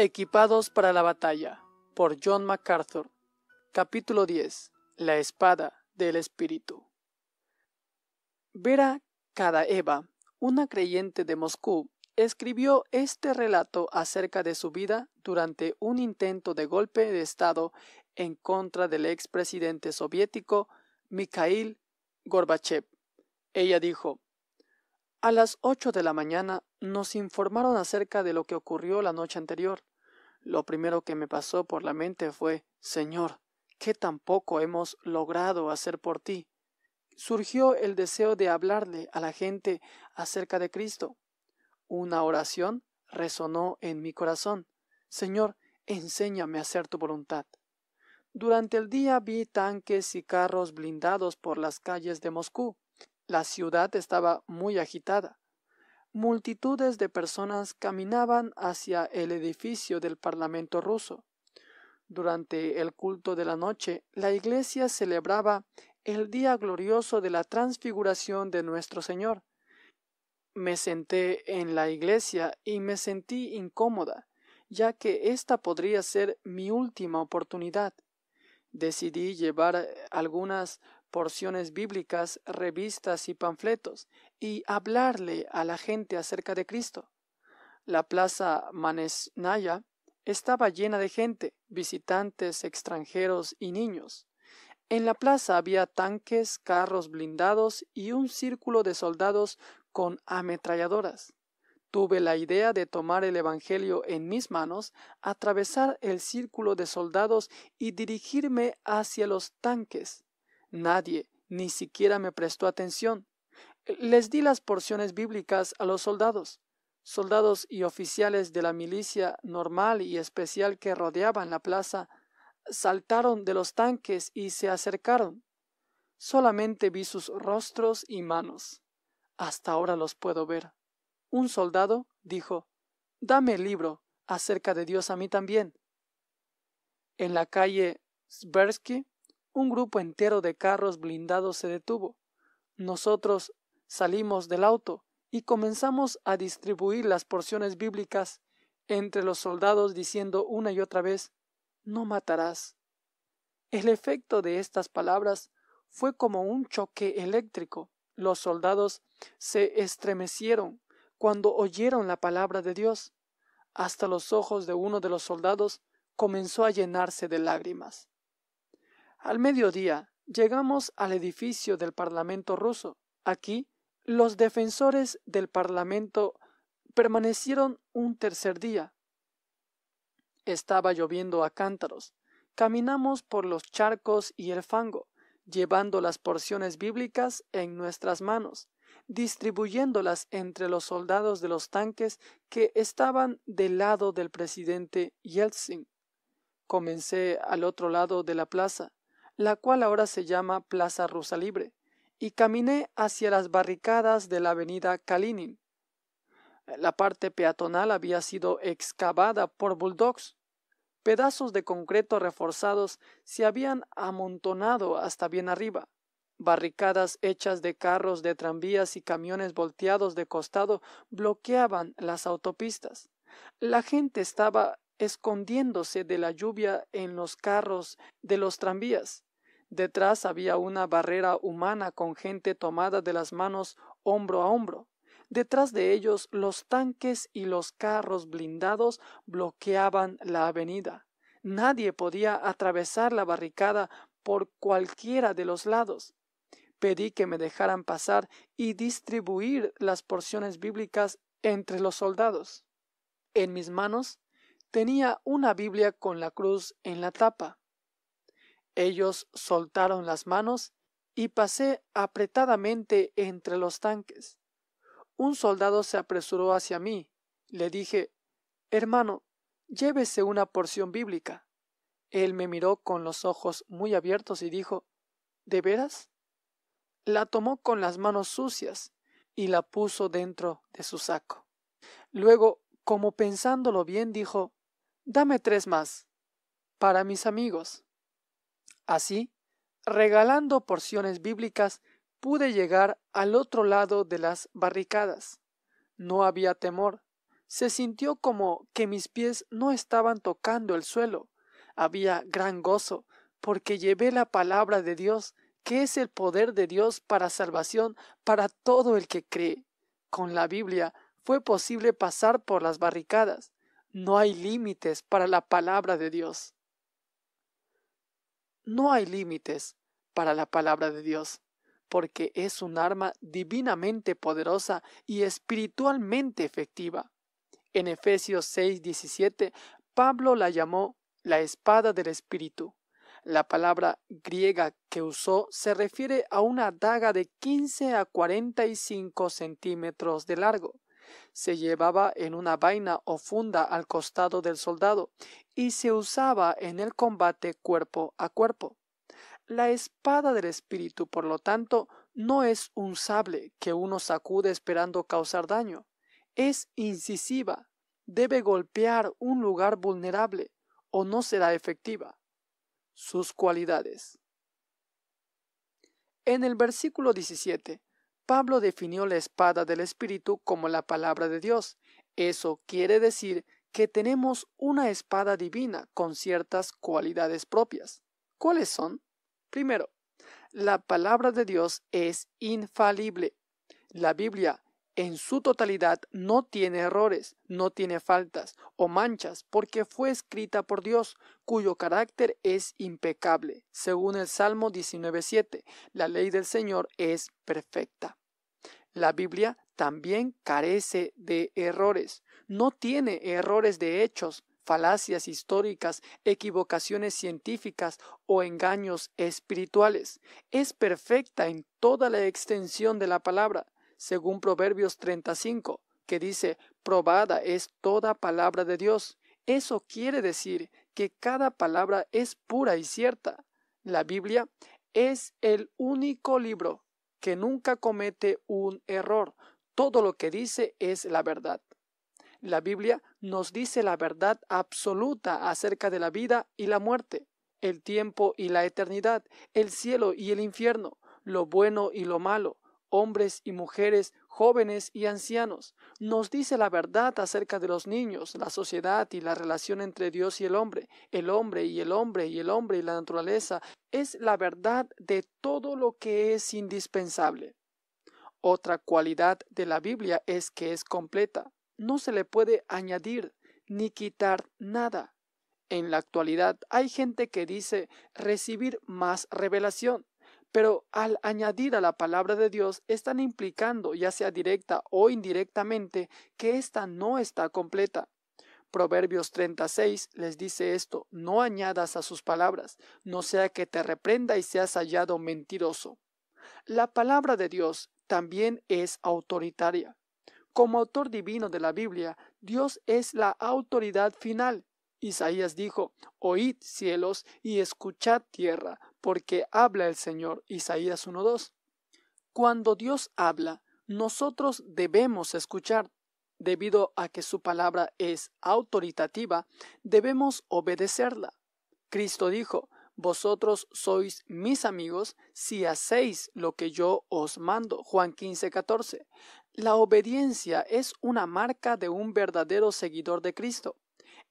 Equipados para la batalla por John MacArthur Capítulo 10 La espada del espíritu Vera Kadaeva, una creyente de Moscú, escribió este relato acerca de su vida durante un intento de golpe de Estado en contra del expresidente soviético Mikhail Gorbachev. Ella dijo A las ocho de la mañana nos informaron acerca de lo que ocurrió la noche anterior. Lo primero que me pasó por la mente fue Señor, ¿qué tan poco hemos logrado hacer por ti? Surgió el deseo de hablarle a la gente acerca de Cristo. Una oración resonó en mi corazón. Señor, enséñame a hacer tu voluntad. Durante el día vi tanques y carros blindados por las calles de Moscú. La ciudad estaba muy agitada. Multitudes de personas caminaban hacia el edificio del Parlamento ruso. Durante el culto de la noche, la iglesia celebraba el día glorioso de la transfiguración de nuestro Señor. Me senté en la iglesia y me sentí incómoda, ya que esta podría ser mi última oportunidad. Decidí llevar algunas porciones bíblicas, revistas y panfletos, y hablarle a la gente acerca de Cristo. La plaza Manesnaya estaba llena de gente, visitantes, extranjeros y niños. En la plaza había tanques, carros blindados y un círculo de soldados con ametralladoras. Tuve la idea de tomar el Evangelio en mis manos, atravesar el círculo de soldados y dirigirme hacia los tanques. Nadie ni siquiera me prestó atención. Les di las porciones bíblicas a los soldados, soldados y oficiales de la milicia normal y especial que rodeaban la plaza, saltaron de los tanques y se acercaron. Solamente vi sus rostros y manos. Hasta ahora los puedo ver. Un soldado dijo Dame el libro acerca de Dios a mí también. En la calle Sversky un grupo entero de carros blindados se detuvo. Nosotros salimos del auto y comenzamos a distribuir las porciones bíblicas entre los soldados diciendo una y otra vez No matarás. El efecto de estas palabras fue como un choque eléctrico. Los soldados se estremecieron cuando oyeron la palabra de Dios. Hasta los ojos de uno de los soldados comenzó a llenarse de lágrimas. Al mediodía llegamos al edificio del Parlamento ruso. Aquí los defensores del Parlamento permanecieron un tercer día. Estaba lloviendo a cántaros. Caminamos por los charcos y el fango, llevando las porciones bíblicas en nuestras manos, distribuyéndolas entre los soldados de los tanques que estaban del lado del presidente Yeltsin. Comencé al otro lado de la plaza, la cual ahora se llama Plaza Rusa Libre, y caminé hacia las barricadas de la avenida Kalinin. La parte peatonal había sido excavada por bulldogs. Pedazos de concreto reforzados se habían amontonado hasta bien arriba. Barricadas hechas de carros de tranvías y camiones volteados de costado bloqueaban las autopistas. La gente estaba escondiéndose de la lluvia en los carros de los tranvías. Detrás había una barrera humana con gente tomada de las manos hombro a hombro. Detrás de ellos los tanques y los carros blindados bloqueaban la avenida. Nadie podía atravesar la barricada por cualquiera de los lados. Pedí que me dejaran pasar y distribuir las porciones bíblicas entre los soldados. En mis manos tenía una Biblia con la cruz en la tapa. Ellos soltaron las manos y pasé apretadamente entre los tanques. Un soldado se apresuró hacia mí. Le dije Hermano, llévese una porción bíblica. Él me miró con los ojos muy abiertos y dijo ¿De veras? La tomó con las manos sucias y la puso dentro de su saco. Luego, como pensándolo bien, dijo Dame tres más. Para mis amigos. Así, regalando porciones bíblicas, pude llegar al otro lado de las barricadas. No había temor. se sintió como que mis pies no estaban tocando el suelo. Había gran gozo, porque llevé la palabra de Dios, que es el poder de Dios para salvación para todo el que cree. Con la Biblia fue posible pasar por las barricadas. No hay límites para la palabra de Dios. No hay límites para la palabra de Dios, porque es un arma divinamente poderosa y espiritualmente efectiva. En Efesios 6:17, Pablo la llamó la espada del Espíritu. La palabra griega que usó se refiere a una daga de 15 a 45 centímetros de largo. Se llevaba en una vaina o funda al costado del soldado y se usaba en el combate cuerpo a cuerpo. La espada del espíritu, por lo tanto, no es un sable que uno sacude esperando causar daño. Es incisiva, debe golpear un lugar vulnerable o no será efectiva. Sus cualidades. En el versículo 17, Pablo definió la espada del Espíritu como la palabra de Dios. Eso quiere decir que tenemos una espada divina con ciertas cualidades propias. ¿Cuáles son? Primero, la palabra de Dios es infalible. La Biblia en su totalidad no tiene errores, no tiene faltas o manchas, porque fue escrita por Dios, cuyo carácter es impecable. Según el Salmo 19.7, la ley del Señor es perfecta. La Biblia también carece de errores, no tiene errores de hechos, falacias históricas, equivocaciones científicas o engaños espirituales. Es perfecta en toda la extensión de la palabra según Proverbios 35, que dice, probada es toda palabra de Dios. Eso quiere decir que cada palabra es pura y cierta. La Biblia es el único libro que nunca comete un error. Todo lo que dice es la verdad. La Biblia nos dice la verdad absoluta acerca de la vida y la muerte, el tiempo y la eternidad, el cielo y el infierno, lo bueno y lo malo, hombres y mujeres, jóvenes y ancianos. Nos dice la verdad acerca de los niños, la sociedad y la relación entre Dios y el hombre, el hombre y el hombre y el hombre y la naturaleza. Es la verdad de todo lo que es indispensable. Otra cualidad de la Biblia es que es completa. No se le puede añadir ni quitar nada. En la actualidad hay gente que dice recibir más revelación pero al añadir a la palabra de Dios están implicando, ya sea directa o indirectamente, que ésta no está completa. Proverbios 36 les dice esto, no añadas a sus palabras, no sea que te reprenda y seas hallado mentiroso. La palabra de Dios también es autoritaria. Como autor divino de la Biblia, Dios es la autoridad final. Isaías dijo, Oíd cielos y escuchad tierra, porque habla el Señor. Isaías 1.2. Cuando Dios habla, nosotros debemos escuchar. Debido a que su palabra es autoritativa, debemos obedecerla. Cristo dijo, Vosotros sois mis amigos si hacéis lo que yo os mando. Juan 15:14. La obediencia es una marca de un verdadero seguidor de Cristo.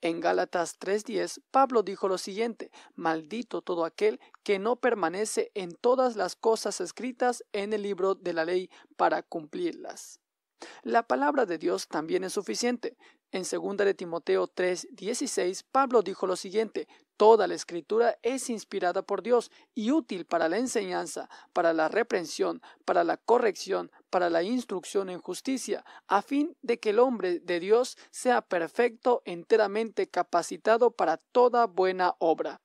En Gálatas 3:10, Pablo dijo lo siguiente, Maldito todo aquel que no permanece en todas las cosas escritas en el libro de la ley para cumplirlas. La palabra de Dios también es suficiente. En 2 de Timoteo 3:16, Pablo dijo lo siguiente, Toda la escritura es inspirada por Dios y útil para la enseñanza, para la reprensión, para la corrección, para la instrucción en justicia, a fin de que el hombre de Dios sea perfecto, enteramente capacitado para toda buena obra.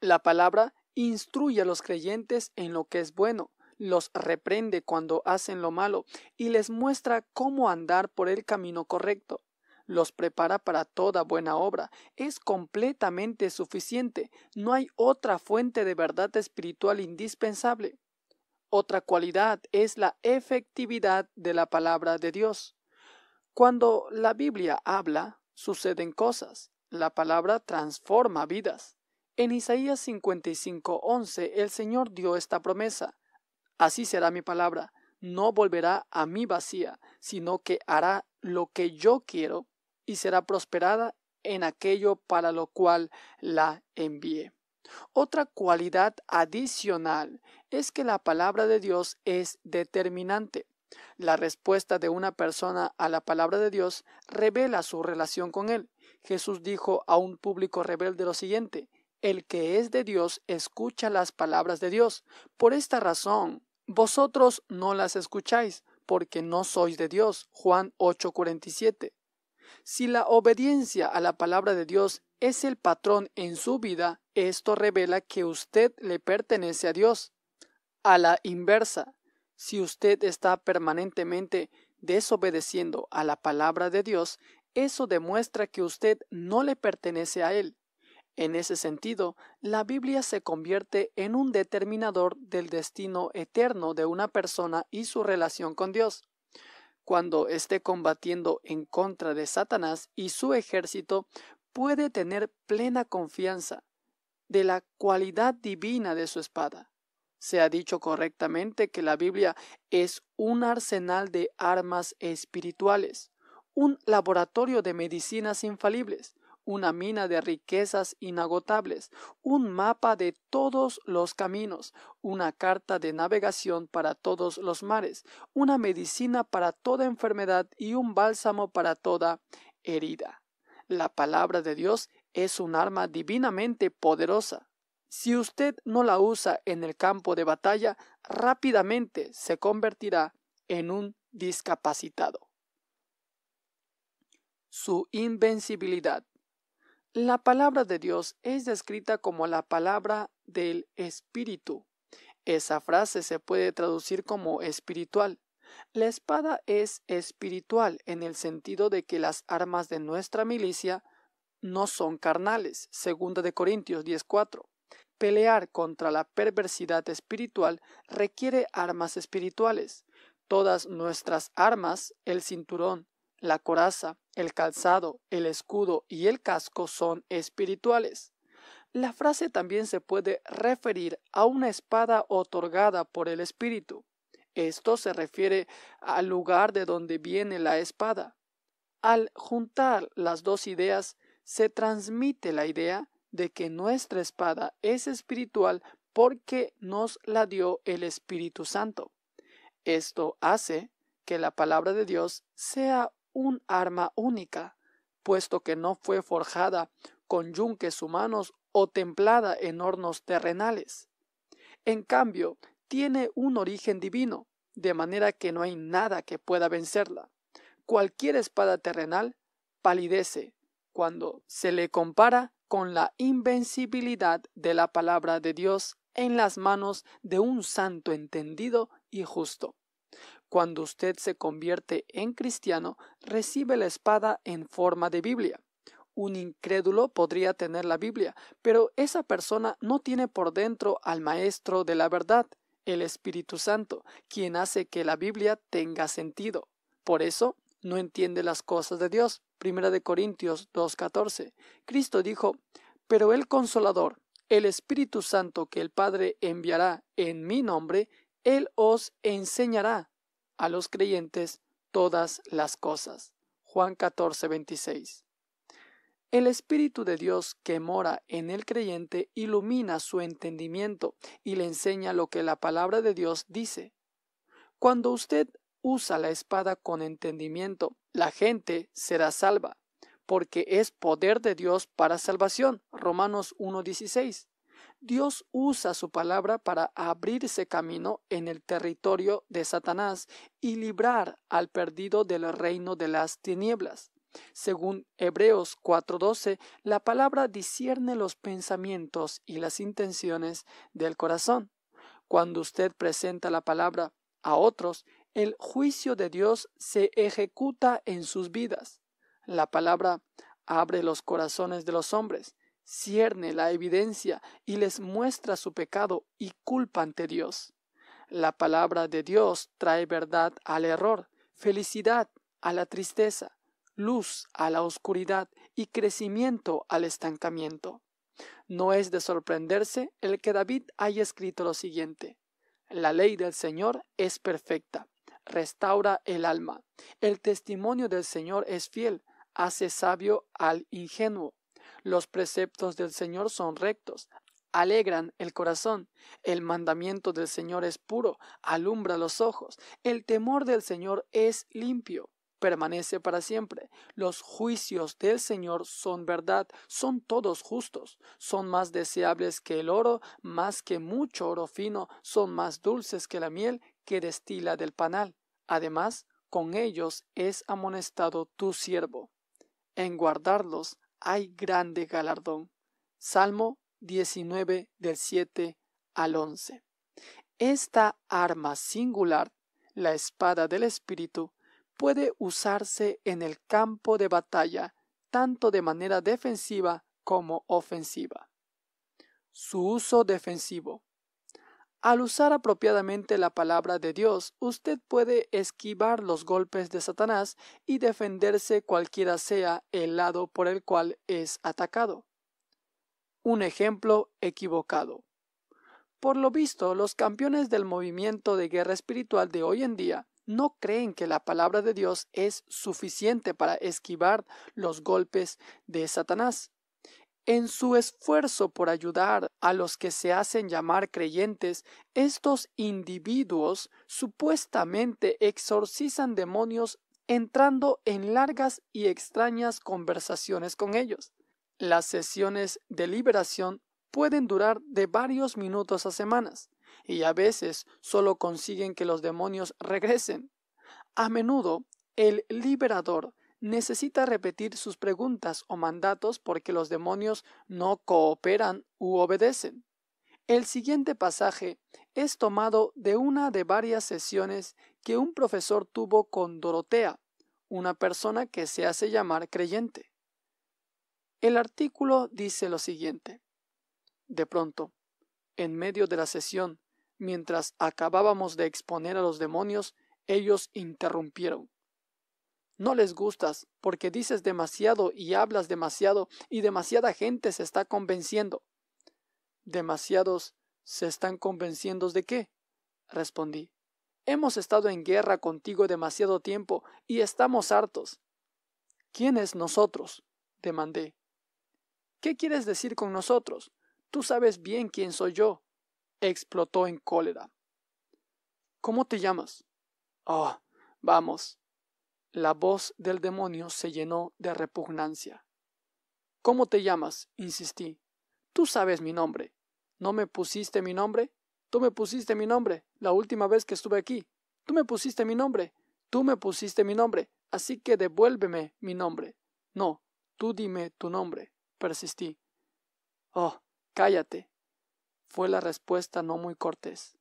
La palabra instruye a los creyentes en lo que es bueno, los reprende cuando hacen lo malo y les muestra cómo andar por el camino correcto los prepara para toda buena obra. Es completamente suficiente. No hay otra fuente de verdad espiritual indispensable. Otra cualidad es la efectividad de la palabra de Dios. Cuando la Biblia habla, suceden cosas. La palabra transforma vidas. En Isaías 55:11 el Señor dio esta promesa. Así será mi palabra no volverá a mí vacía, sino que hará lo que yo quiero y será prosperada en aquello para lo cual la envié. Otra cualidad adicional es que la palabra de Dios es determinante. La respuesta de una persona a la palabra de Dios revela su relación con Él. Jesús dijo a un público rebelde lo siguiente, el que es de Dios escucha las palabras de Dios. Por esta razón, vosotros no las escucháis, porque no sois de Dios. Juan 8:47. Si la obediencia a la palabra de Dios es el patrón en su vida, esto revela que usted le pertenece a Dios. A la inversa, si usted está permanentemente desobedeciendo a la palabra de Dios, eso demuestra que usted no le pertenece a Él. En ese sentido, la Biblia se convierte en un determinador del destino eterno de una persona y su relación con Dios. Cuando esté combatiendo en contra de Satanás y su ejército, puede tener plena confianza de la cualidad divina de su espada. Se ha dicho correctamente que la Biblia es un arsenal de armas espirituales, un laboratorio de medicinas infalibles, una mina de riquezas inagotables, un mapa de todos los caminos, una carta de navegación para todos los mares, una medicina para toda enfermedad y un bálsamo para toda herida. La palabra de Dios es un arma divinamente poderosa. Si usted no la usa en el campo de batalla, rápidamente se convertirá en un discapacitado. Su invencibilidad. La palabra de Dios es descrita como la palabra del Espíritu. Esa frase se puede traducir como espiritual. La espada es espiritual en el sentido de que las armas de nuestra milicia no son carnales, segunda de Corintios 10:4. Pelear contra la perversidad espiritual requiere armas espirituales. Todas nuestras armas, el cinturón, la coraza, el calzado, el escudo y el casco son espirituales. La frase también se puede referir a una espada otorgada por el Espíritu. Esto se refiere al lugar de donde viene la espada. Al juntar las dos ideas, se transmite la idea de que nuestra espada es espiritual porque nos la dio el Espíritu Santo. Esto hace que la palabra de Dios sea un arma única, puesto que no fue forjada con yunques humanos o templada en hornos terrenales. En cambio, tiene un origen divino, de manera que no hay nada que pueda vencerla. Cualquier espada terrenal palidece cuando se le compara con la invencibilidad de la palabra de Dios en las manos de un santo entendido y justo. Cuando usted se convierte en cristiano, recibe la espada en forma de Biblia. Un incrédulo podría tener la Biblia, pero esa persona no tiene por dentro al Maestro de la verdad, el Espíritu Santo, quien hace que la Biblia tenga sentido. Por eso no entiende las cosas de Dios. Primera de Corintios 2.14. Cristo dijo, pero el Consolador, el Espíritu Santo que el Padre enviará en mi nombre, Él os enseñará a los creyentes todas las cosas. Juan 14, 26. El Espíritu de Dios que mora en el creyente ilumina su entendimiento y le enseña lo que la palabra de Dios dice. Cuando usted usa la espada con entendimiento, la gente será salva, porque es poder de Dios para salvación. Romanos 1.16. Dios usa su palabra para abrirse camino en el territorio de Satanás y librar al perdido del reino de las tinieblas. Según Hebreos 4:12, la palabra discierne los pensamientos y las intenciones del corazón. Cuando usted presenta la palabra a otros, el juicio de Dios se ejecuta en sus vidas. La palabra abre los corazones de los hombres cierne la evidencia y les muestra su pecado y culpa ante Dios. La palabra de Dios trae verdad al error, felicidad a la tristeza, luz a la oscuridad y crecimiento al estancamiento. No es de sorprenderse el que David haya escrito lo siguiente. La ley del Señor es perfecta, restaura el alma. El testimonio del Señor es fiel, hace sabio al ingenuo. Los preceptos del Señor son rectos, alegran el corazón. El mandamiento del Señor es puro, alumbra los ojos. El temor del Señor es limpio, permanece para siempre. Los juicios del Señor son verdad, son todos justos, son más deseables que el oro, más que mucho oro fino, son más dulces que la miel que destila del panal. Además, con ellos es amonestado tu siervo. En guardarlos hay grande galardón. Salmo 19 del 7 al 11. Esta arma singular, la espada del Espíritu, puede usarse en el campo de batalla tanto de manera defensiva como ofensiva. Su uso defensivo. Al usar apropiadamente la palabra de Dios, usted puede esquivar los golpes de Satanás y defenderse cualquiera sea el lado por el cual es atacado. Un ejemplo equivocado. Por lo visto, los campeones del movimiento de guerra espiritual de hoy en día no creen que la palabra de Dios es suficiente para esquivar los golpes de Satanás. En su esfuerzo por ayudar a los que se hacen llamar creyentes, estos individuos supuestamente exorcizan demonios entrando en largas y extrañas conversaciones con ellos. Las sesiones de liberación pueden durar de varios minutos a semanas y a veces solo consiguen que los demonios regresen. A menudo, el liberador necesita repetir sus preguntas o mandatos porque los demonios no cooperan u obedecen. El siguiente pasaje es tomado de una de varias sesiones que un profesor tuvo con Dorotea, una persona que se hace llamar creyente. El artículo dice lo siguiente. De pronto, en medio de la sesión, mientras acabábamos de exponer a los demonios, ellos interrumpieron. No les gustas porque dices demasiado y hablas demasiado y demasiada gente se está convenciendo. Demasiados se están convenciendo de qué? respondí. Hemos estado en guerra contigo demasiado tiempo y estamos hartos. ¿Quiénes nosotros? demandé. ¿Qué quieres decir con nosotros? Tú sabes bien quién soy yo. explotó en cólera. ¿Cómo te llamas? Oh, vamos. La voz del demonio se llenó de repugnancia. ¿Cómo te llamas? insistí. Tú sabes mi nombre. ¿No me pusiste mi nombre? Tú me pusiste mi nombre la última vez que estuve aquí. Tú me pusiste mi nombre. Tú me pusiste mi nombre. Así que devuélveme mi nombre. No, tú dime tu nombre persistí. Oh, cállate. fue la respuesta no muy cortés.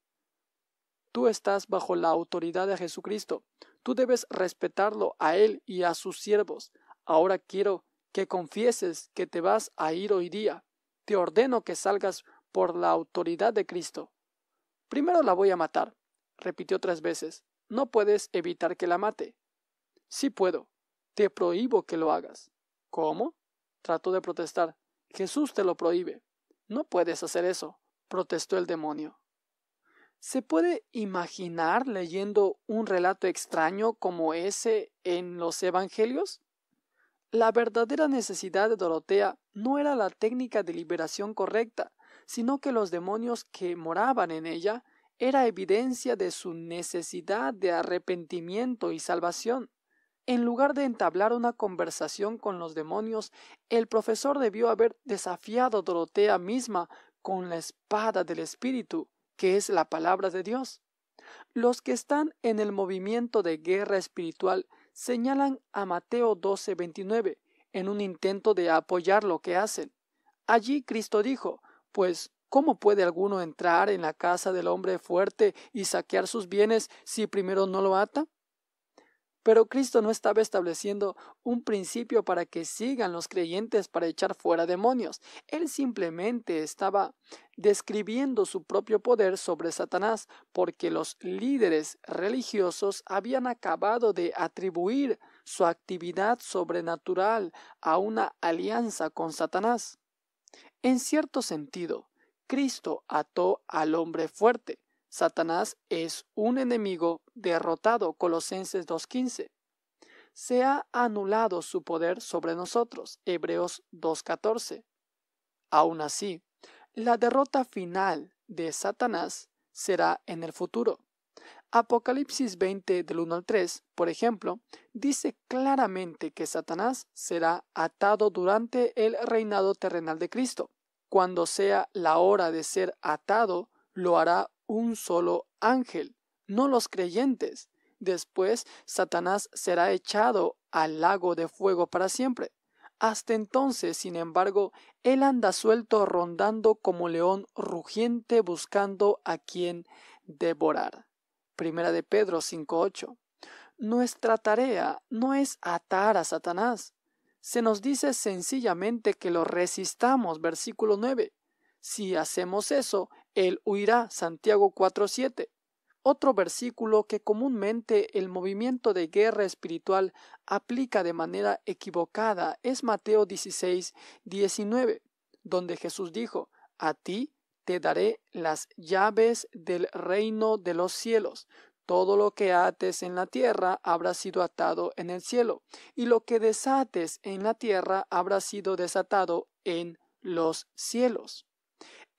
Tú estás bajo la autoridad de Jesucristo. Tú debes respetarlo a Él y a sus siervos. Ahora quiero que confieses que te vas a ir hoy día. Te ordeno que salgas por la autoridad de Cristo. Primero la voy a matar, repitió tres veces. No puedes evitar que la mate. Sí puedo. Te prohíbo que lo hagas. ¿Cómo? Trató de protestar. Jesús te lo prohíbe. No puedes hacer eso, protestó el demonio. ¿Se puede imaginar leyendo un relato extraño como ese en los Evangelios? La verdadera necesidad de Dorotea no era la técnica de liberación correcta, sino que los demonios que moraban en ella era evidencia de su necesidad de arrepentimiento y salvación. En lugar de entablar una conversación con los demonios, el profesor debió haber desafiado a Dorotea misma con la espada del Espíritu, que es la palabra de Dios. Los que están en el movimiento de guerra espiritual señalan a Mateo 12:29 en un intento de apoyar lo que hacen. Allí Cristo dijo, pues ¿Cómo puede alguno entrar en la casa del hombre fuerte y saquear sus bienes si primero no lo ata? Pero Cristo no estaba estableciendo un principio para que sigan los creyentes para echar fuera demonios. Él simplemente estaba describiendo su propio poder sobre Satanás, porque los líderes religiosos habían acabado de atribuir su actividad sobrenatural a una alianza con Satanás. En cierto sentido, Cristo ató al hombre fuerte, Satanás es un enemigo derrotado, Colosenses 2.15. Se ha anulado su poder sobre nosotros, Hebreos 2.14. Aún así, la derrota final de Satanás será en el futuro. Apocalipsis 20 del 1 al 3, por ejemplo, dice claramente que Satanás será atado durante el reinado terrenal de Cristo. Cuando sea la hora de ser atado, lo hará un solo ángel, no los creyentes. Después Satanás será echado al lago de fuego para siempre. Hasta entonces, sin embargo, él anda suelto rondando como león rugiente buscando a quien devorar. Primera de Pedro 5.8. Nuestra tarea no es atar a Satanás. Se nos dice sencillamente que lo resistamos, versículo 9. Si hacemos eso, él huirá, Santiago 4.7. Otro versículo que comúnmente el movimiento de guerra espiritual aplica de manera equivocada es Mateo 16, 19, donde Jesús dijo, A ti te daré las llaves del reino de los cielos. Todo lo que ates en la tierra habrá sido atado en el cielo, y lo que desates en la tierra habrá sido desatado en los cielos.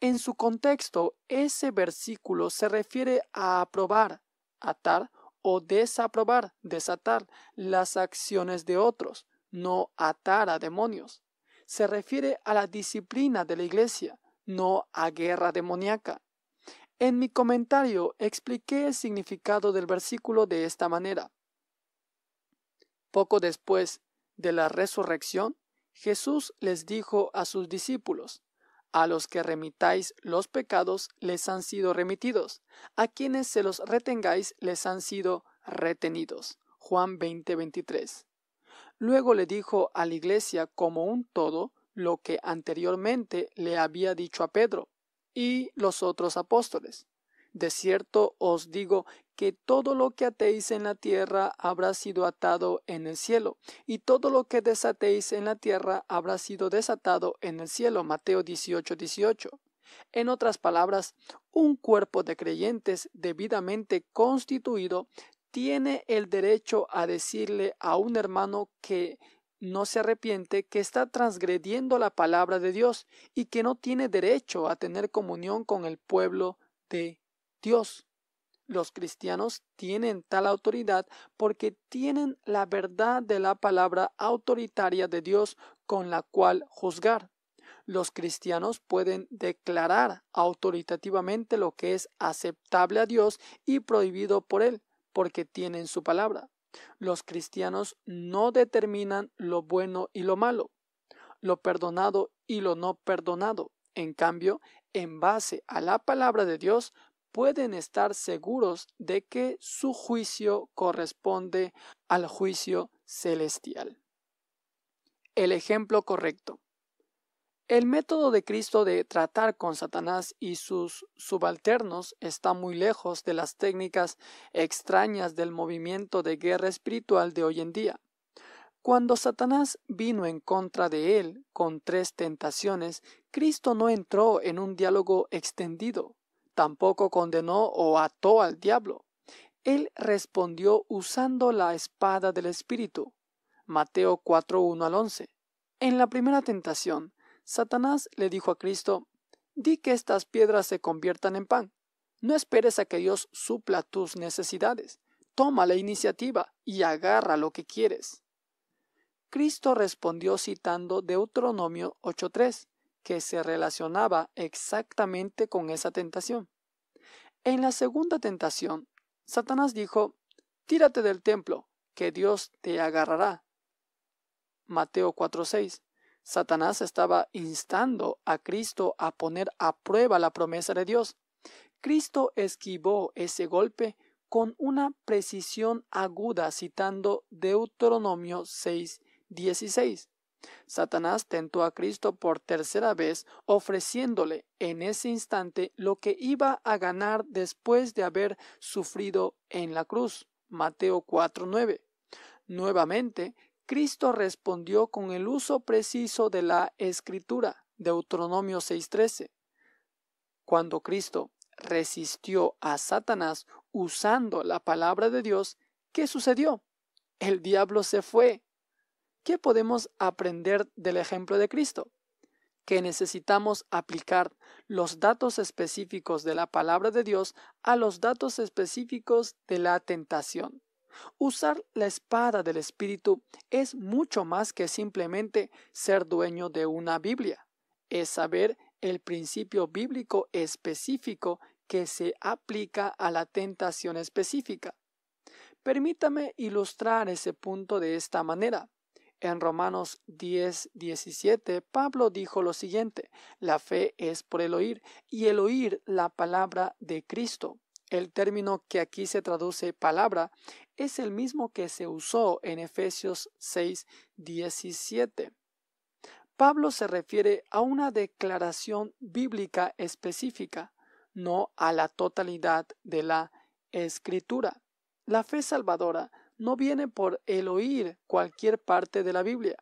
En su contexto, ese versículo se refiere a aprobar, atar o desaprobar, desatar las acciones de otros, no atar a demonios. Se refiere a la disciplina de la Iglesia, no a guerra demoníaca. En mi comentario expliqué el significado del versículo de esta manera. Poco después de la resurrección, Jesús les dijo a sus discípulos, a los que remitáis los pecados les han sido remitidos, a quienes se los retengáis les han sido retenidos. Juan 20:23. Luego le dijo a la iglesia como un todo lo que anteriormente le había dicho a Pedro y los otros apóstoles. De cierto os digo que todo lo que atéis en la tierra habrá sido atado en el cielo, y todo lo que desatéis en la tierra habrá sido desatado en el cielo. Mateo 18, 18. En otras palabras, un cuerpo de creyentes debidamente constituido tiene el derecho a decirle a un hermano que no se arrepiente, que está transgrediendo la palabra de Dios y que no tiene derecho a tener comunión con el pueblo de Dios. Los cristianos tienen tal autoridad porque tienen la verdad de la palabra autoritaria de Dios con la cual juzgar. Los cristianos pueden declarar autoritativamente lo que es aceptable a Dios y prohibido por Él, porque tienen su palabra. Los cristianos no determinan lo bueno y lo malo, lo perdonado y lo no perdonado. En cambio, en base a la palabra de Dios, pueden estar seguros de que su juicio corresponde al juicio celestial. El ejemplo correcto. El método de Cristo de tratar con Satanás y sus subalternos está muy lejos de las técnicas extrañas del movimiento de guerra espiritual de hoy en día. Cuando Satanás vino en contra de él con tres tentaciones, Cristo no entró en un diálogo extendido, tampoco condenó o ató al diablo. Él respondió usando la espada del Espíritu. Mateo 4, al 11. En la primera tentación, Satanás le dijo a Cristo, Di que estas piedras se conviertan en pan. No esperes a que Dios supla tus necesidades. Toma la iniciativa y agarra lo que quieres. Cristo respondió citando Deuteronomio 8.3 que se relacionaba exactamente con esa tentación. En la segunda tentación, Satanás dijo, Tírate del templo, que Dios te agarrará. Mateo 4:6. Satanás estaba instando a Cristo a poner a prueba la promesa de Dios. Cristo esquivó ese golpe con una precisión aguda citando Deuteronomio 6:16. Satanás tentó a Cristo por tercera vez, ofreciéndole en ese instante lo que iba a ganar después de haber sufrido en la cruz. Mateo 4:9. Nuevamente, Cristo respondió con el uso preciso de la escritura. Deuteronomio 6:13. Cuando Cristo resistió a Satanás usando la palabra de Dios, ¿qué sucedió? El diablo se fue. ¿Qué podemos aprender del ejemplo de Cristo? Que necesitamos aplicar los datos específicos de la palabra de Dios a los datos específicos de la tentación. Usar la espada del Espíritu es mucho más que simplemente ser dueño de una Biblia. Es saber el principio bíblico específico que se aplica a la tentación específica. Permítame ilustrar ese punto de esta manera. En Romanos 10, 17, Pablo dijo lo siguiente, la fe es por el oír y el oír la palabra de Cristo. El término que aquí se traduce palabra es el mismo que se usó en Efesios 6, 17. Pablo se refiere a una declaración bíblica específica, no a la totalidad de la escritura. La fe salvadora no viene por el oír cualquier parte de la Biblia.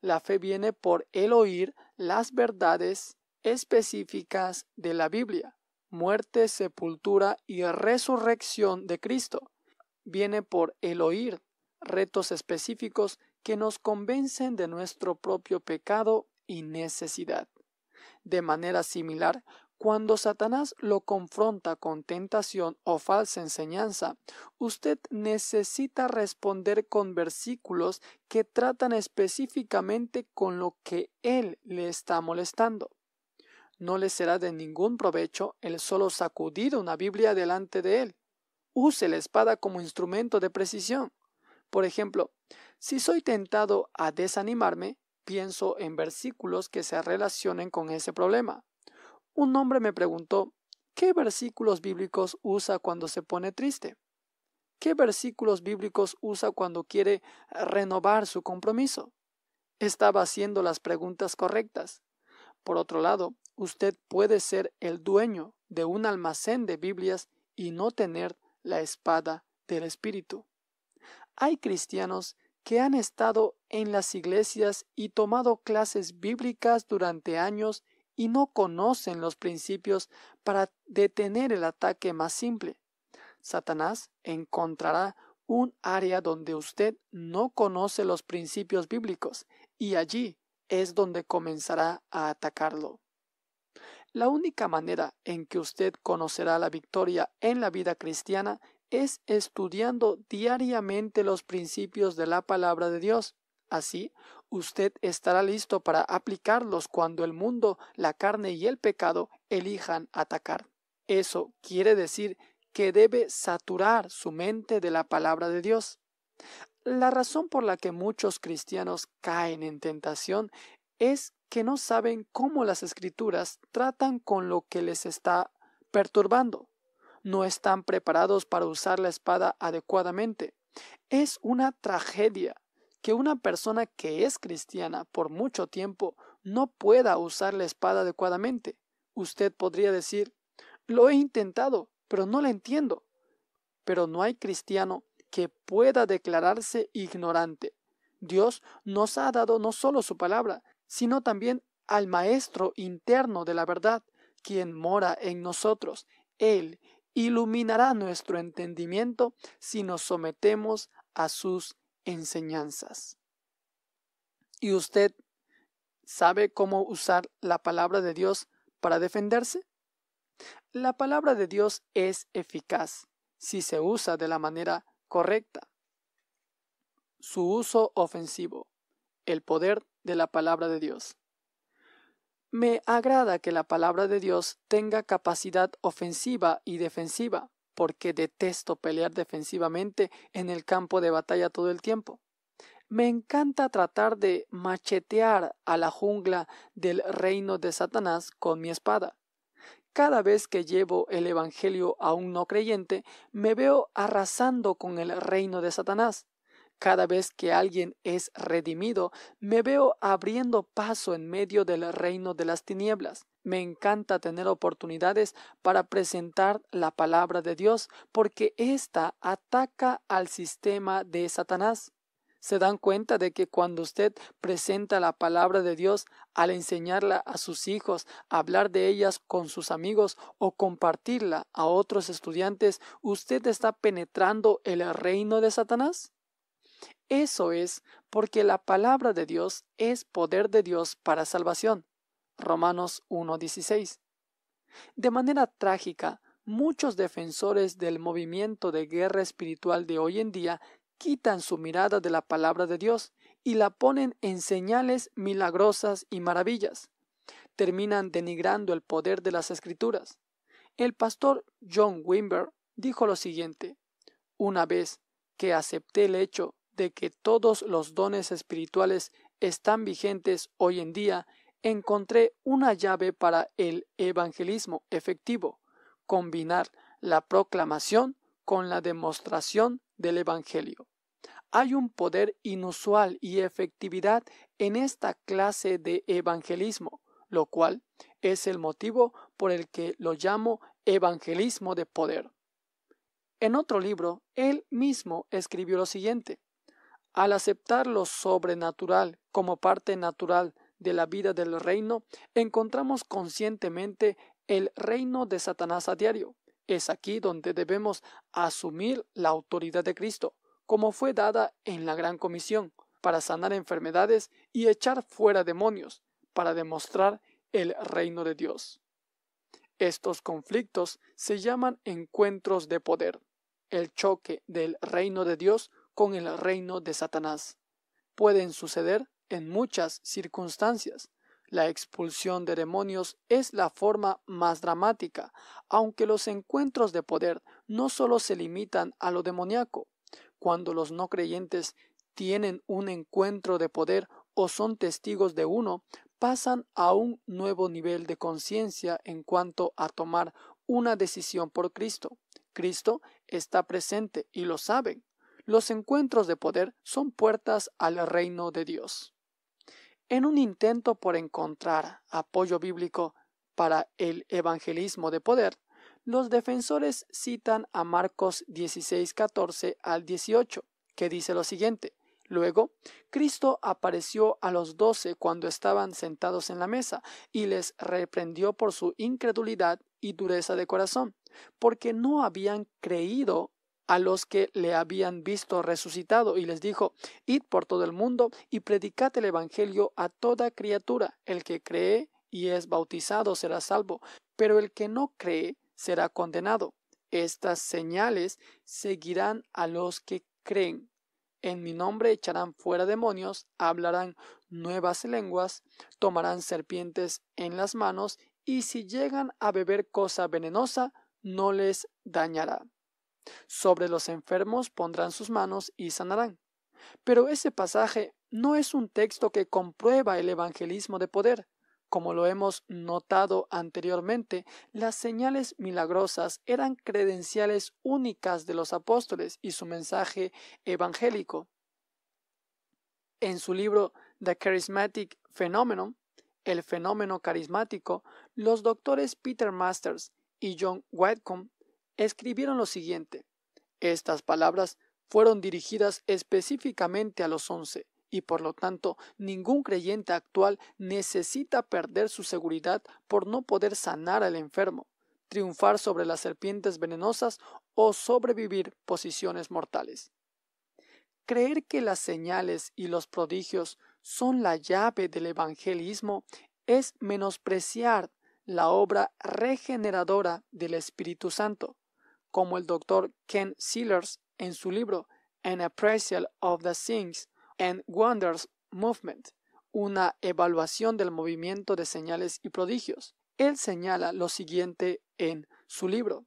La fe viene por el oír las verdades específicas de la Biblia, muerte, sepultura y resurrección de Cristo. Viene por el oír retos específicos que nos convencen de nuestro propio pecado y necesidad. De manera similar, cuando Satanás lo confronta con tentación o falsa enseñanza, usted necesita responder con versículos que tratan específicamente con lo que él le está molestando. No le será de ningún provecho el solo sacudir una Biblia delante de él. Use la espada como instrumento de precisión. Por ejemplo, si soy tentado a desanimarme, pienso en versículos que se relacionen con ese problema. Un hombre me preguntó, ¿qué versículos bíblicos usa cuando se pone triste? ¿Qué versículos bíblicos usa cuando quiere renovar su compromiso? Estaba haciendo las preguntas correctas. Por otro lado, usted puede ser el dueño de un almacén de Biblias y no tener la espada del Espíritu. Hay cristianos que han estado en las iglesias y tomado clases bíblicas durante años y no conocen los principios para detener el ataque más simple. Satanás encontrará un área donde usted no conoce los principios bíblicos y allí es donde comenzará a atacarlo. La única manera en que usted conocerá la victoria en la vida cristiana es estudiando diariamente los principios de la palabra de Dios. Así, usted estará listo para aplicarlos cuando el mundo, la carne y el pecado elijan atacar. Eso quiere decir que debe saturar su mente de la palabra de Dios. La razón por la que muchos cristianos caen en tentación es que no saben cómo las escrituras tratan con lo que les está perturbando. No están preparados para usar la espada adecuadamente. Es una tragedia que una persona que es cristiana por mucho tiempo no pueda usar la espada adecuadamente. Usted podría decir, lo he intentado, pero no la entiendo. Pero no hay cristiano que pueda declararse ignorante. Dios nos ha dado no solo su palabra, sino también al Maestro interno de la verdad, quien mora en nosotros. Él iluminará nuestro entendimiento si nos sometemos a sus enseñanzas. ¿Y usted sabe cómo usar la palabra de Dios para defenderse? La palabra de Dios es eficaz si se usa de la manera correcta. Su uso ofensivo, el poder de la palabra de Dios. Me agrada que la palabra de Dios tenga capacidad ofensiva y defensiva porque detesto pelear defensivamente en el campo de batalla todo el tiempo. Me encanta tratar de machetear a la jungla del reino de Satanás con mi espada. Cada vez que llevo el Evangelio a un no creyente, me veo arrasando con el reino de Satanás. Cada vez que alguien es redimido, me veo abriendo paso en medio del reino de las tinieblas. Me encanta tener oportunidades para presentar la palabra de Dios porque ésta ataca al sistema de Satanás. se dan cuenta de que cuando usted presenta la palabra de Dios al enseñarla a sus hijos, hablar de ellas con sus amigos o compartirla a otros estudiantes, usted está penetrando el reino de Satanás? Eso es porque la palabra de Dios es poder de Dios para salvación. Romanos 1.16. De manera trágica, muchos defensores del movimiento de guerra espiritual de hoy en día quitan su mirada de la palabra de Dios y la ponen en señales milagrosas y maravillas. Terminan denigrando el poder de las escrituras. El pastor John Wimber dijo lo siguiente, una vez que acepté el hecho de que todos los dones espirituales están vigentes hoy en día, encontré una llave para el evangelismo efectivo, combinar la proclamación con la demostración del Evangelio. Hay un poder inusual y efectividad en esta clase de evangelismo, lo cual es el motivo por el que lo llamo evangelismo de poder. En otro libro, él mismo escribió lo siguiente. Al aceptar lo sobrenatural como parte natural de la vida del reino, encontramos conscientemente el reino de Satanás a diario. Es aquí donde debemos asumir la autoridad de Cristo como fue dada en la Gran Comisión, para sanar enfermedades y echar fuera demonios, para demostrar el reino de Dios. Estos conflictos se llaman encuentros de poder, el choque del reino de Dios con el reino de Satanás. Pueden suceder en muchas circunstancias. La expulsión de demonios es la forma más dramática, aunque los encuentros de poder no solo se limitan a lo demoníaco, cuando los no creyentes tienen un encuentro de poder o son testigos de uno, pasan a un nuevo nivel de conciencia en cuanto a tomar una decisión por Cristo. Cristo está presente y lo saben. Los encuentros de poder son puertas al reino de Dios. En un intento por encontrar apoyo bíblico para el evangelismo de poder, los defensores citan a Marcos 16, 14 al 18, que dice lo siguiente. Luego, Cristo apareció a los doce cuando estaban sentados en la mesa y les reprendió por su incredulidad y dureza de corazón, porque no habían creído a los que le habían visto resucitado y les dijo, Id por todo el mundo y predicad el Evangelio a toda criatura. El que cree y es bautizado será salvo, pero el que no cree será condenado. Estas señales seguirán a los que creen. En mi nombre echarán fuera demonios, hablarán nuevas lenguas, tomarán serpientes en las manos, y si llegan a beber cosa venenosa, no les dañará. Sobre los enfermos pondrán sus manos y sanarán. Pero ese pasaje no es un texto que comprueba el evangelismo de poder, como lo hemos notado anteriormente, las señales milagrosas eran credenciales únicas de los apóstoles y su mensaje evangélico. En su libro The Charismatic Phenomenon, el fenómeno carismático, los doctores Peter Masters y John Whitcomb escribieron lo siguiente. Estas palabras fueron dirigidas específicamente a los once, y por lo tanto ningún creyente actual necesita perder su seguridad por no poder sanar al enfermo, triunfar sobre las serpientes venenosas o sobrevivir posiciones mortales. Creer que las señales y los prodigios son la llave del evangelismo es menospreciar la obra regeneradora del Espíritu Santo, como el doctor Ken Sealers en su libro An Appraisal of the Things and Wonders Movement, una evaluación del movimiento de señales y prodigios. Él señala lo siguiente en su libro.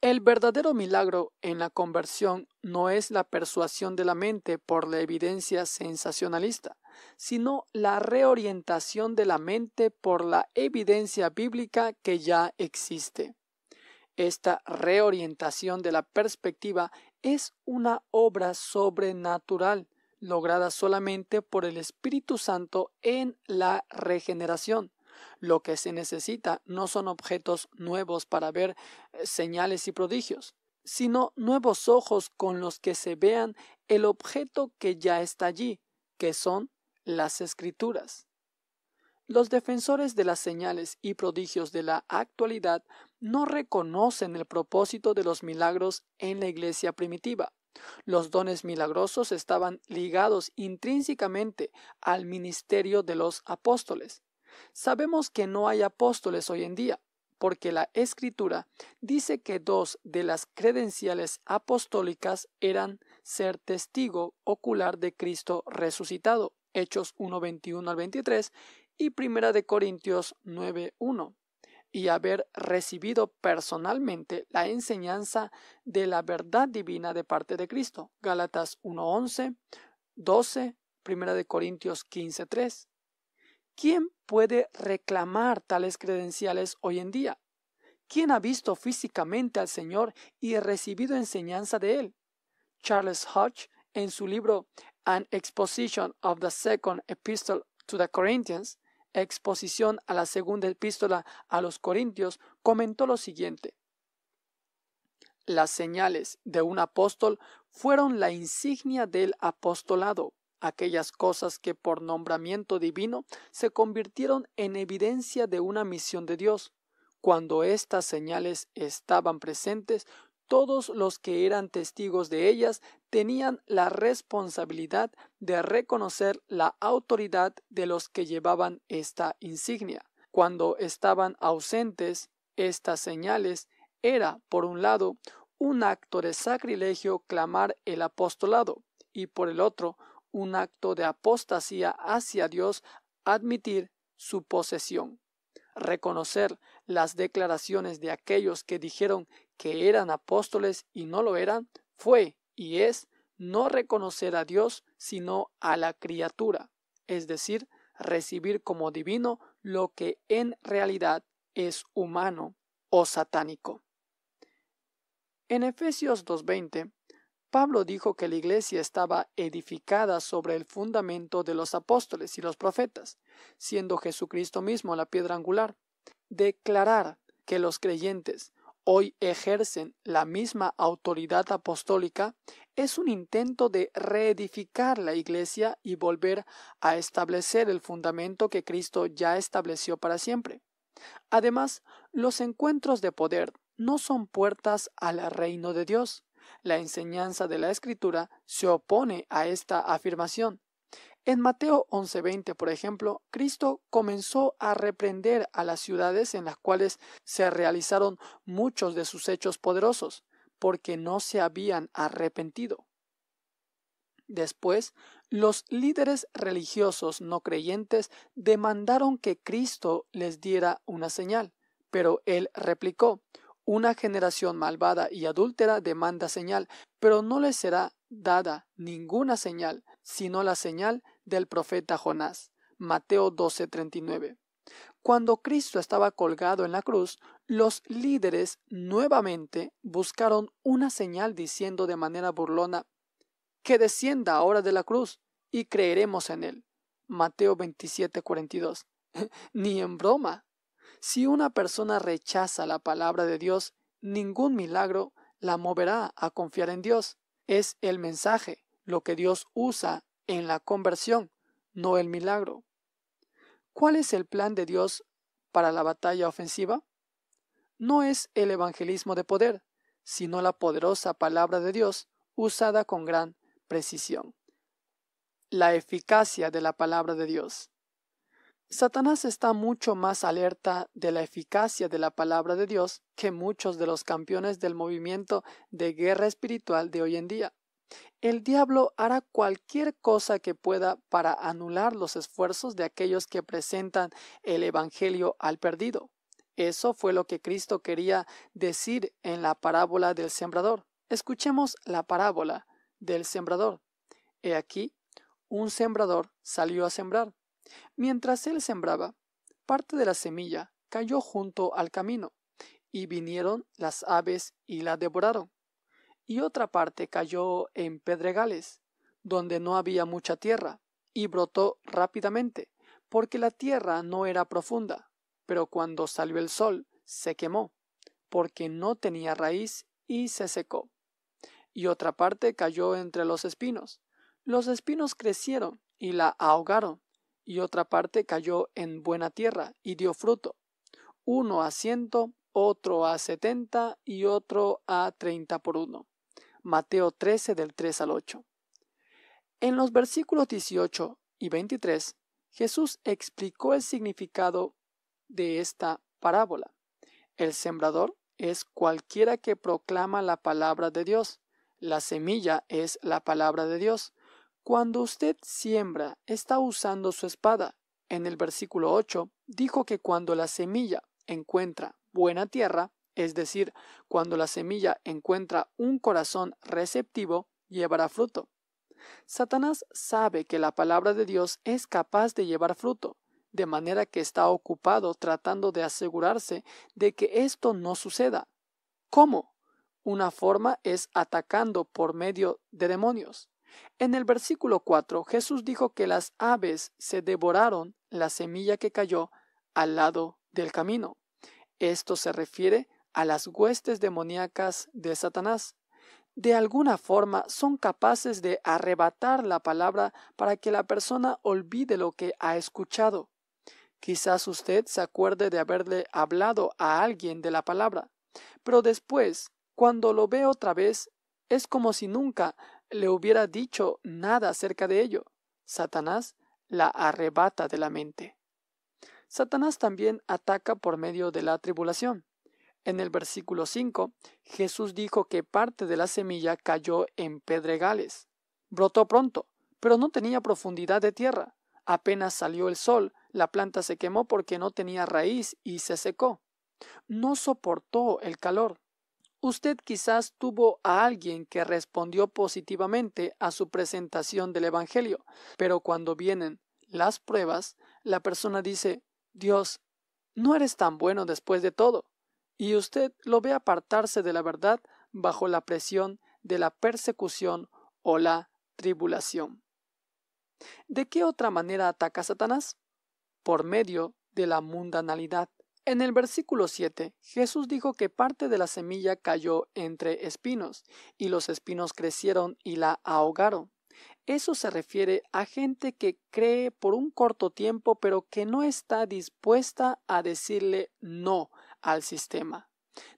El verdadero milagro en la conversión no es la persuasión de la mente por la evidencia sensacionalista, sino la reorientación de la mente por la evidencia bíblica que ya existe. Esta reorientación de la perspectiva es una obra sobrenatural lograda solamente por el Espíritu Santo en la regeneración. Lo que se necesita no son objetos nuevos para ver eh, señales y prodigios. sino nuevos ojos con los que se vean el objeto que ya está allí, que son las escrituras. Los defensores de las señales y prodigios de la actualidad no reconocen el propósito de los milagros en la iglesia primitiva. Los dones milagrosos estaban ligados intrínsecamente al ministerio de los apóstoles. Sabemos que no hay apóstoles hoy en día, porque la escritura dice que dos de las credenciales apostólicas eran ser testigo ocular de Cristo resucitado, Hechos 1.21 al 23 y Primera de Corintios 9.1 y haber recibido personalmente la enseñanza de la verdad divina de parte de Cristo. Gálatas 1.11, 12, Primera de Corintios 15.3. ¿Quién puede reclamar tales credenciales hoy en día? ¿Quién ha visto físicamente al Señor y recibido enseñanza de Él? Charles Hodge, en su libro An Exposition of the Second Epistle to the Corinthians, exposición a la segunda epístola a los Corintios, comentó lo siguiente. Las señales de un apóstol fueron la insignia del apostolado, aquellas cosas que por nombramiento divino se convirtieron en evidencia de una misión de Dios. Cuando estas señales estaban presentes, todos los que eran testigos de ellas tenían la responsabilidad de reconocer la autoridad de los que llevaban esta insignia. Cuando estaban ausentes estas señales, era, por un lado, un acto de sacrilegio clamar el apostolado, y por el otro, un acto de apostasía hacia Dios admitir su posesión. Reconocer las declaraciones de aquellos que dijeron que eran apóstoles y no lo eran, fue y es no reconocer a Dios sino a la criatura, es decir, recibir como divino lo que en realidad es humano o satánico. En Efesios 2.20, Pablo dijo que la iglesia estaba edificada sobre el fundamento de los apóstoles y los profetas, siendo Jesucristo mismo la piedra angular. Declarar que los creyentes hoy ejercen la misma autoridad apostólica es un intento de reedificar la Iglesia y volver a establecer el fundamento que Cristo ya estableció para siempre. Además, los encuentros de poder no son puertas al reino de Dios. La enseñanza de la Escritura se opone a esta afirmación. En Mateo 11:20, por ejemplo, Cristo comenzó a reprender a las ciudades en las cuales se realizaron muchos de sus hechos poderosos, porque no se habían arrepentido. Después, los líderes religiosos no creyentes demandaron que Cristo les diera una señal, pero él replicó, una generación malvada y adúltera demanda señal, pero no les será dada ninguna señal, sino la señal del profeta Jonás. Mateo 12:39. Cuando Cristo estaba colgado en la cruz, los líderes nuevamente buscaron una señal diciendo de manera burlona que descienda ahora de la cruz y creeremos en él. Mateo 27:42. Ni en broma. Si una persona rechaza la palabra de Dios, ningún milagro la moverá a confiar en Dios. Es el mensaje, lo que Dios usa en la conversión, no el milagro. ¿Cuál es el plan de Dios para la batalla ofensiva? No es el evangelismo de poder, sino la poderosa palabra de Dios usada con gran precisión. La eficacia de la palabra de Dios. Satanás está mucho más alerta de la eficacia de la palabra de Dios que muchos de los campeones del movimiento de guerra espiritual de hoy en día. El diablo hará cualquier cosa que pueda para anular los esfuerzos de aquellos que presentan el Evangelio al perdido. Eso fue lo que Cristo quería decir en la parábola del sembrador. Escuchemos la parábola del sembrador. He aquí, un sembrador salió a sembrar. Mientras él sembraba, parte de la semilla cayó junto al camino, y vinieron las aves y la devoraron. Y otra parte cayó en pedregales, donde no había mucha tierra, y brotó rápidamente, porque la tierra no era profunda. Pero cuando salió el sol, se quemó, porque no tenía raíz, y se secó. Y otra parte cayó entre los espinos. Los espinos crecieron y la ahogaron, y otra parte cayó en buena tierra y dio fruto, uno a ciento, otro a setenta y otro a treinta por uno. Mateo 13 del 3 al 8. En los versículos 18 y 23, Jesús explicó el significado de esta parábola. El sembrador es cualquiera que proclama la palabra de Dios. La semilla es la palabra de Dios. Cuando usted siembra, está usando su espada. En el versículo 8 dijo que cuando la semilla encuentra buena tierra, es decir, cuando la semilla encuentra un corazón receptivo, llevará fruto. Satanás sabe que la palabra de Dios es capaz de llevar fruto, de manera que está ocupado tratando de asegurarse de que esto no suceda. ¿Cómo? Una forma es atacando por medio de demonios. En el versículo 4 Jesús dijo que las aves se devoraron la semilla que cayó al lado del camino. Esto se refiere a las huestes demoníacas de Satanás. De alguna forma son capaces de arrebatar la palabra para que la persona olvide lo que ha escuchado. Quizás usted se acuerde de haberle hablado a alguien de la palabra, pero después, cuando lo ve otra vez, es como si nunca le hubiera dicho nada acerca de ello. Satanás la arrebata de la mente. Satanás también ataca por medio de la tribulación. En el versículo 5, Jesús dijo que parte de la semilla cayó en pedregales. Brotó pronto, pero no tenía profundidad de tierra. Apenas salió el sol, la planta se quemó porque no tenía raíz y se secó. No soportó el calor. Usted quizás tuvo a alguien que respondió positivamente a su presentación del Evangelio, pero cuando vienen las pruebas, la persona dice, Dios, no eres tan bueno después de todo, y usted lo ve apartarse de la verdad bajo la presión de la persecución o la tribulación. ¿De qué otra manera ataca Satanás? por medio de la mundanalidad. En el versículo 7, Jesús dijo que parte de la semilla cayó entre espinos, y los espinos crecieron y la ahogaron. Eso se refiere a gente que cree por un corto tiempo, pero que no está dispuesta a decirle no al sistema.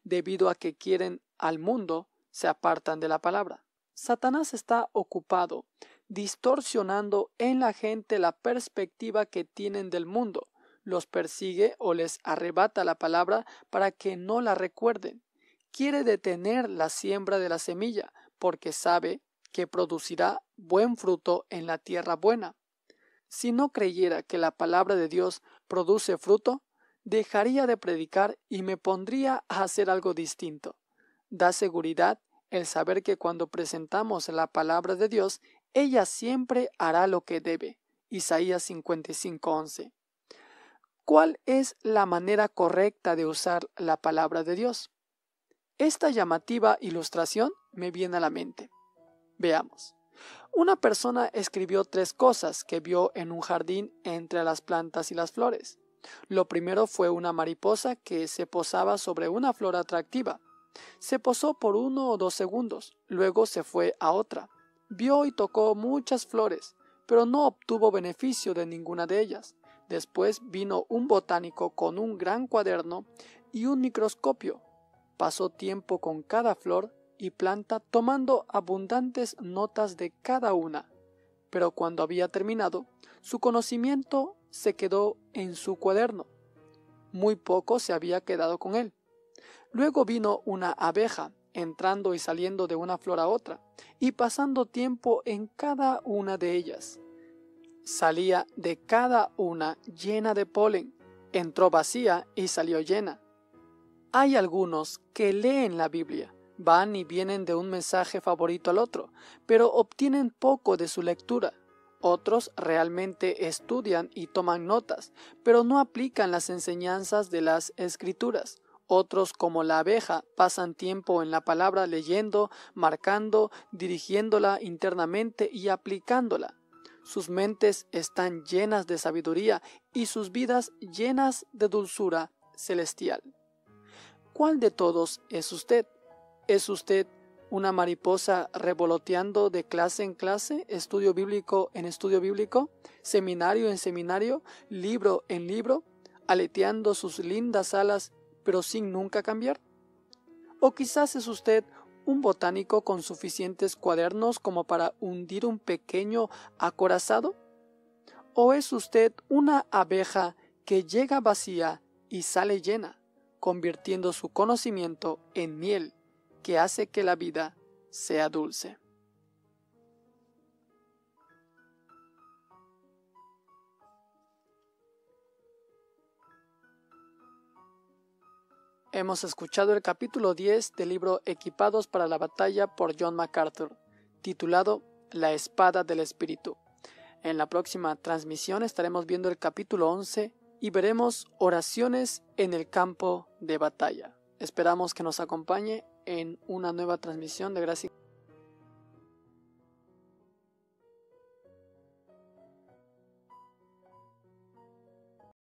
Debido a que quieren al mundo, se apartan de la palabra. Satanás está ocupado distorsionando en la gente la perspectiva que tienen del mundo, los persigue o les arrebata la palabra para que no la recuerden. Quiere detener la siembra de la semilla, porque sabe que producirá buen fruto en la tierra buena. Si no creyera que la palabra de Dios produce fruto, dejaría de predicar y me pondría a hacer algo distinto. Da seguridad el saber que cuando presentamos la palabra de Dios ella siempre hará lo que debe. Isaías 55:11. ¿Cuál es la manera correcta de usar la palabra de Dios? Esta llamativa ilustración me viene a la mente. Veamos. Una persona escribió tres cosas que vio en un jardín entre las plantas y las flores. Lo primero fue una mariposa que se posaba sobre una flor atractiva. Se posó por uno o dos segundos, luego se fue a otra. Vio y tocó muchas flores, pero no obtuvo beneficio de ninguna de ellas. Después vino un botánico con un gran cuaderno y un microscopio. Pasó tiempo con cada flor y planta tomando abundantes notas de cada una. Pero cuando había terminado, su conocimiento se quedó en su cuaderno. Muy poco se había quedado con él. Luego vino una abeja entrando y saliendo de una flor a otra, y pasando tiempo en cada una de ellas. Salía de cada una llena de polen, entró vacía y salió llena. Hay algunos que leen la Biblia, van y vienen de un mensaje favorito al otro, pero obtienen poco de su lectura. Otros realmente estudian y toman notas, pero no aplican las enseñanzas de las escrituras. Otros, como la abeja, pasan tiempo en la palabra leyendo, marcando, dirigiéndola internamente y aplicándola. Sus mentes están llenas de sabiduría y sus vidas llenas de dulzura celestial. ¿Cuál de todos es usted? ¿Es usted una mariposa revoloteando de clase en clase, estudio bíblico en estudio bíblico, seminario en seminario, libro en libro, aleteando sus lindas alas, pero sin nunca cambiar? ¿O quizás es usted un botánico con suficientes cuadernos como para hundir un pequeño acorazado? ¿O es usted una abeja que llega vacía y sale llena, convirtiendo su conocimiento en miel que hace que la vida sea dulce. Hemos escuchado el capítulo 10 del libro Equipados para la batalla por John MacArthur, titulado La espada del Espíritu. En la próxima transmisión estaremos viendo el capítulo 11 y veremos oraciones en el campo de batalla. Esperamos que nos acompañe en una nueva transmisión de Gracia.